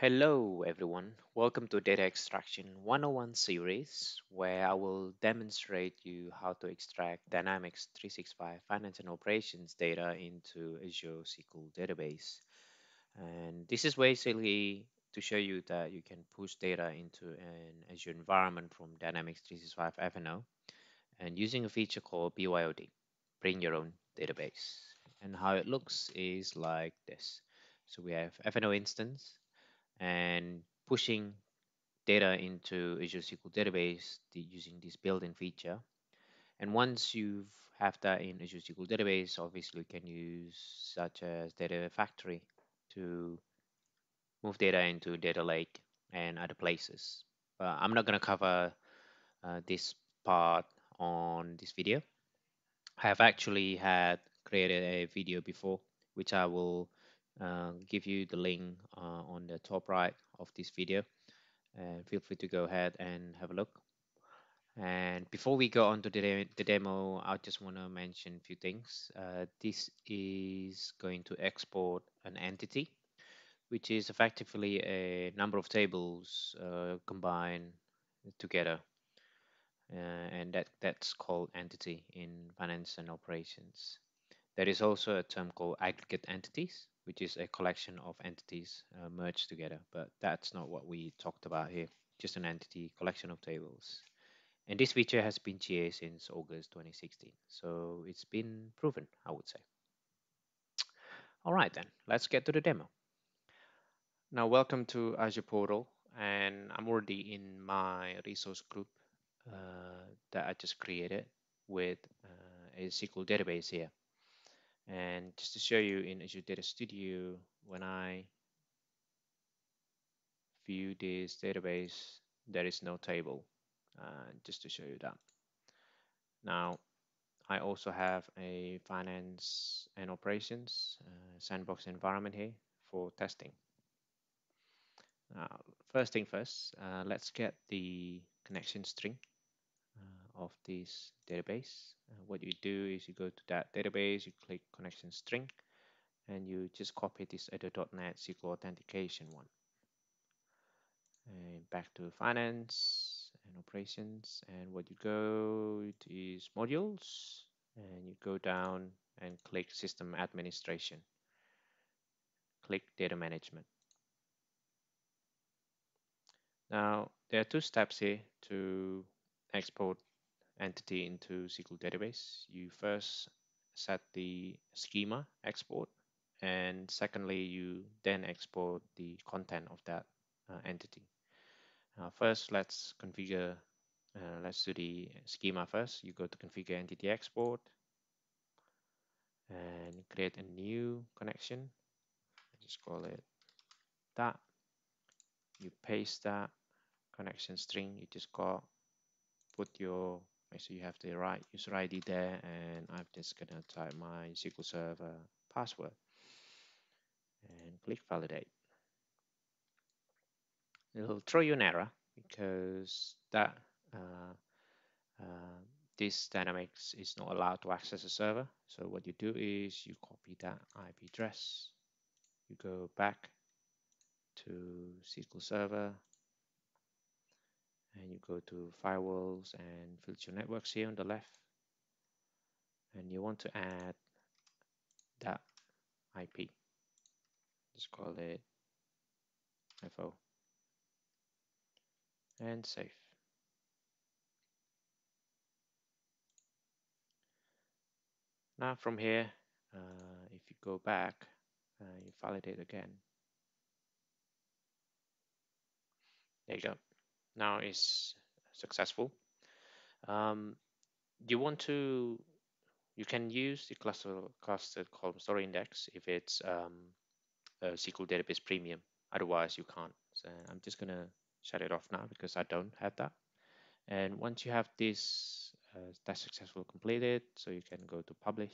Hello everyone, welcome to Data Extraction 101 series where I will demonstrate you how to extract Dynamics 365 Finance and Operations data into Azure SQL database. And this is basically to show you that you can push data into an Azure environment from Dynamics 365 F&O using a feature called BYOD, bring your own database. And how it looks is like this. So we have F&O instance, and pushing data into Azure SQL Database using this built-in feature. And once you have that in Azure SQL Database, obviously you can use such as Data Factory to move data into Data Lake and other places. But I'm not going to cover uh, this part on this video. I have actually had created a video before, which I will uh, give you the link uh, on the top right of this video. And feel free to go ahead and have a look. And before we go on to the, de the demo I just want to mention a few things. Uh, this is going to export an entity which is effectively a number of tables uh, combined together. Uh, and that that's called entity in finance and operations. There is also a term called aggregate entities which is a collection of entities uh, merged together. But that's not what we talked about here, just an entity collection of tables. And this feature has been GA since August 2016. So it's been proven, I would say. All right, then let's get to the demo. Now, welcome to Azure Portal. And I'm already in my resource group uh, that I just created with uh, a SQL database here. And just to show you in Azure Data Studio, when I view this database, there is no table, uh, just to show you that. Now, I also have a finance and operations uh, sandbox environment here for testing. Now, first thing first, uh, let's get the connection string of this database. Uh, what you do is you go to that database, you click connection string, and you just copy this ADO.NET SQL authentication one. And back to finance and operations, and what you go is modules, and you go down and click system administration. Click data management. Now, there are two steps here to export entity into SQL database. You first set the schema export, and secondly, you then export the content of that uh, entity. Uh, first, let's configure, uh, let's do the schema first. You go to configure entity export and create a new connection. Just call it that. You paste that connection string. You just got put your so you have the right user ID there and I'm just gonna type my SQL Server password and click validate. It'll throw you an error because that uh, uh, this Dynamics is not allowed to access a server. So what you do is you copy that IP address, you go back to SQL Server, and you go to firewalls and virtual networks here on the left. And you want to add that IP just call it FO and save now from here uh, if you go back uh, you validate again. There you go now is successful. Um, you want to, you can use the cluster clustered column store index if it's um, a SQL database premium. Otherwise, you can't. So I'm just gonna shut it off now because I don't have that. And once you have this uh, test successful completed, so you can go to publish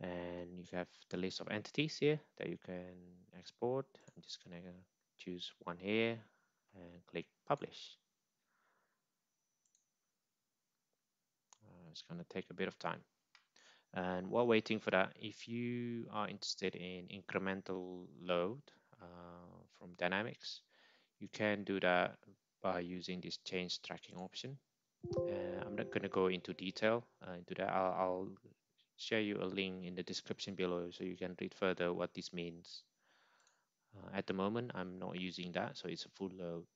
and you have the list of entities here that you can export. I'm just gonna choose one here and click publish. Uh, it's going to take a bit of time. And while waiting for that, if you are interested in incremental load uh, from Dynamics. You can do that by using this change tracking option. Uh, I'm not going to go into detail uh, into that. I'll, I'll share you a link in the description below so you can read further what this means. Uh, at the moment, I'm not using that, so it's a full load.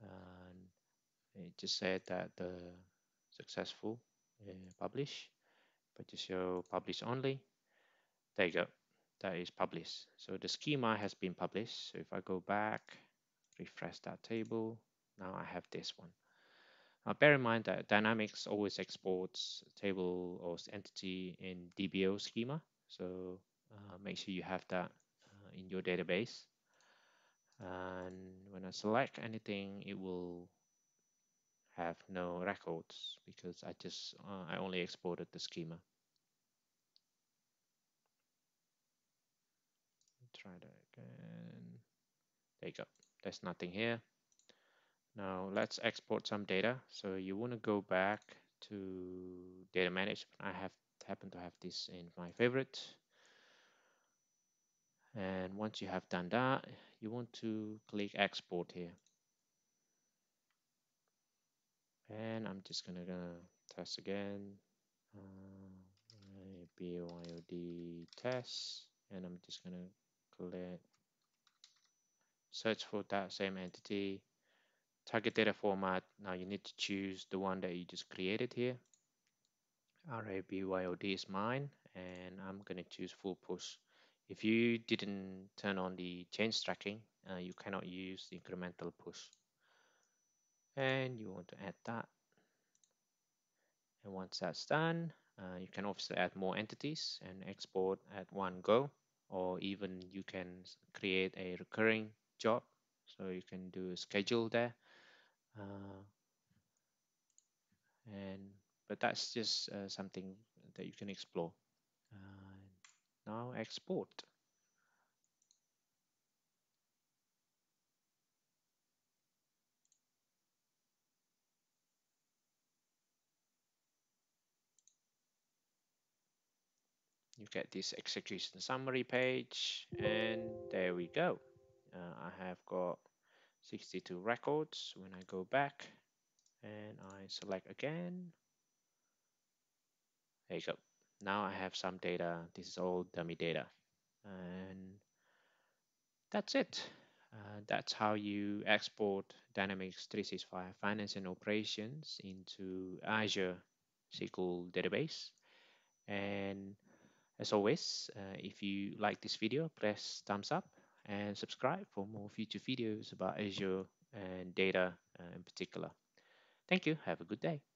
And it just said that the successful uh, publish, but to show publish only. There you go. That is published. So the schema has been published. So if I go back, refresh that table, now I have this one. Now bear in mind that Dynamics always exports table or entity in DBO schema. So uh, make sure you have that in your database. And when I select anything, it will have no records because I just uh, I only exported the schema. Try that again. There you go. There's nothing here. Now let's export some data. So you want to go back to data management. I have happen to have this in my favorite. And once you have done that, you want to click export here. And I'm just gonna, gonna test again. Uh, BYOD test, and I'm just gonna click search for that same entity. Target data format. Now you need to choose the one that you just created here. RABYOD is mine. And I'm going to choose full push if you didn't turn on the change tracking uh, you cannot use the incremental push. And you want to add that. And once that's done uh, you can obviously add more entities and export at one go or even you can create a recurring job. So you can do a schedule there. Uh, and but that's just uh, something that you can explore. Uh, now export. You get this execution summary page and there we go. Uh, I have got 62 records when I go back and I select again. There you go now I have some data this is all dummy data and that's it uh, that's how you export Dynamics 365 Finance and Operations into Azure SQL database and as always uh, if you like this video press thumbs up and subscribe for more future videos about Azure and data uh, in particular. Thank you. Have a good day.